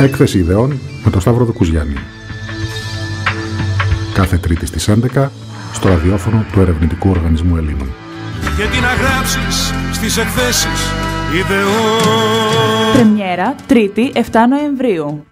Έκθεση ιδεών με τον Σταύρο Δοκουζιάννη. Κάθε Τρίτη στις 11 στο ραδιόφωνο του Ερευνητικού Οργανισμού Ελλήνων. Και τι να γράψεις στις εκθέσεις ιδεών. Πρεμιέρα τρίτη 7 Νοεμβρίου.